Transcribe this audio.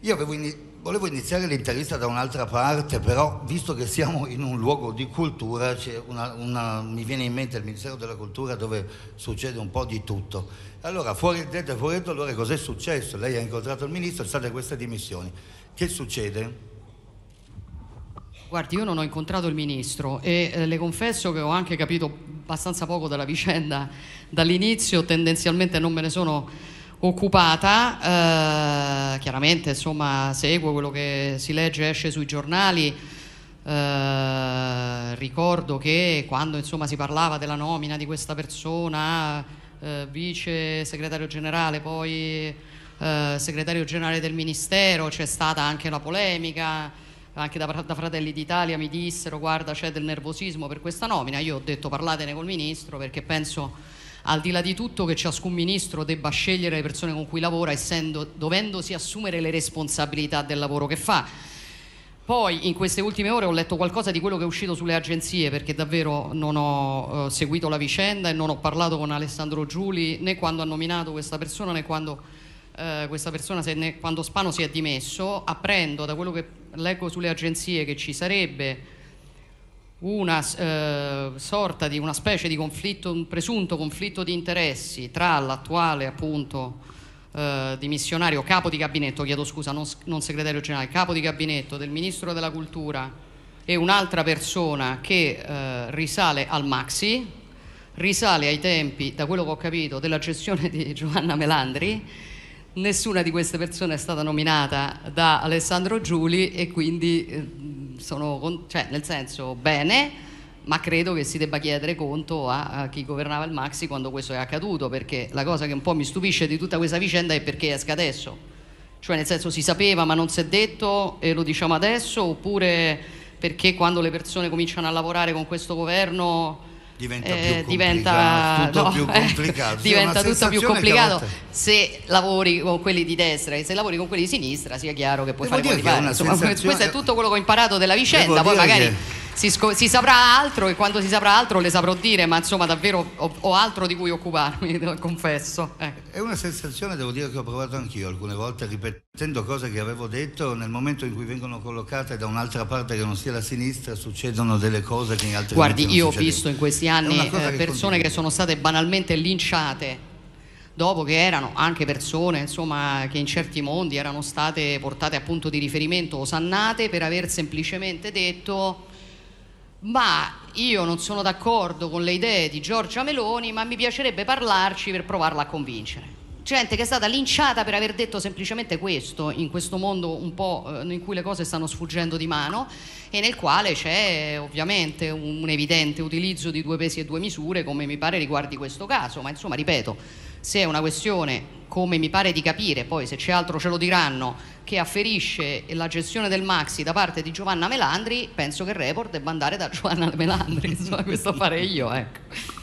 Io ini- volevo iniziare l'intervista da un'altra parte, però visto che siamo in un luogo di cultura, una, una, mi viene in mente il Ministero della Cultura dove succede un po' di tutto. Allora, fuori detto e fuori detto, allora cos'è successo? Lei ha incontrato il Ministro, sono state queste dimissioni. Che succede? Guardi, io non ho incontrato il ministro e eh, le confesso che ho anche capito abbastanza poco della vicenda dall'inizio, tendenzialmente non me ne sono occupata, eh, chiaramente insomma seguo quello che si legge e esce sui giornali, eh, ricordo che quando insomma si parlava della nomina di questa persona, eh, vice segretario generale, poi eh, segretario generale del ministero, c'è stata anche la polemica anche da, da Fratelli d'Italia mi dissero guarda c'è del nervosismo per questa nomina, io ho detto parlatene col ministro perché penso al di là di tutto che ciascun ministro debba scegliere le persone con cui lavora essendo, dovendosi assumere le responsabilità del lavoro che fa. Poi in queste ultime ore ho letto qualcosa di quello che è uscito sulle agenzie perché davvero non ho uh, seguito la vicenda e non ho parlato con Alessandro Giuli né quando ha nominato questa persona né quando eh, questa persona ne, quando Spano si è dimesso, apprendo da quello che leggo sulle agenzie che ci sarebbe una eh, sorta di una specie di conflitto, un presunto conflitto di interessi tra l'attuale appunto eh, dimissionario capo di gabinetto, chiedo scusa, non, non segretario generale, capo di gabinetto del ministro della cultura e un'altra persona che eh, risale al Maxi, risale ai tempi, da quello che ho capito, della gestione di Giovanna Melandri. Nessuna di queste persone è stata nominata da Alessandro Giuli e quindi sono, cioè, nel senso, bene, ma credo che si debba chiedere conto a, a, chi governava il Maxi quando questo è accaduto, perché la cosa che un po' mi stupisce di tutta questa vicenda è perché esca adesso. Cioè nel senso si sapeva ma non si è detto e lo diciamo adesso, oppure perché quando le persone cominciano a lavorare con questo governo diventa eh, più diventa, tutto no, più complicato. diventa tutto più complicato se lavori con quelli di destra e se lavori con quelli di sinistra sia chiaro che puoi Devo fare quello che Insomma, questo è tutto quello che ho imparato della vicenda, poi magari che si, si, saprà altro e quando si saprà altro le saprò dire, ma insomma davvero ho, ho altro di cui occuparmi, confesso. Ecco. È una sensazione, devo dire, che ho provato anch'io alcune volte, ripetendo cose che avevo detto, nel momento in cui vengono collocate da un'altra parte che non sia la sinistra, succedono delle cose che in altri Guardi, io ho visto in questi anni eh, persone che sono state banalmente linciate dopo che erano anche persone insomma, che in certi mondi erano state portate a punto di riferimento osannate per aver semplicemente detto ma io non sono d'accordo con le idee di Giorgia Meloni, ma mi piacerebbe parlarci per provarla a convincere. Gente che è stata linciata per aver detto semplicemente questo, in questo mondo un po' eh, in cui le cose stanno sfuggendo di mano e nel quale c'è ovviamente un evidente utilizzo di due pesi e due misure, come mi pare riguardi questo caso, ma insomma ripeto, se è una questione, come mi pare di capire, poi se c'è altro ce lo diranno, che afferisce la gestione del Maxi da parte di Giovanna Melandri, penso che il report debba andare da Giovanna Melandri, insomma questo fare io, ecco.